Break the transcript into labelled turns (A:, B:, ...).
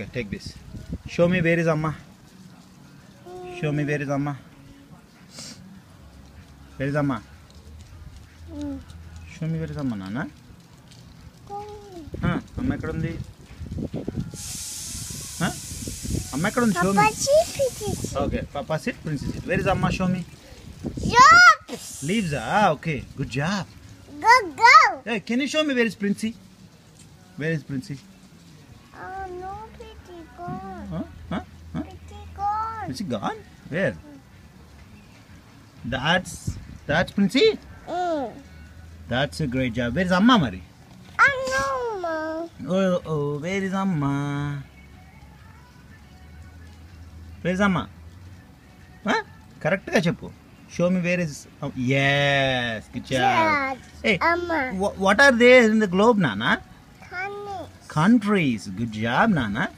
A: Okay, take this. Show me where is Amma. Show me where is Amma. Where is Amma? Show me where is Amma, ఆ, అమ్మ ఎక్కడ ఉంది? అమ్మ ఎక్కడ ఉంది షో మీ ఓకే పాపా sit princess sit where is అమ్మ show me leaves ah okay good job
B: Go, go.
A: Hey can you show me where is Princy where is Princy
B: Oh, no, Is Princey gone?
A: Where? That's that's Princey?
B: Mm.
A: That's a great job. Where is Amma Mari?
B: I know, Oh,
A: oh, where is Amma? Where is Amma? Huh? Correct ga. Show me where is oh, Yes, good job.
B: Dad,
A: hey,
B: Amma.
A: what are they in the globe, Nana?
B: Countries.
A: Countries. Good job, Nana.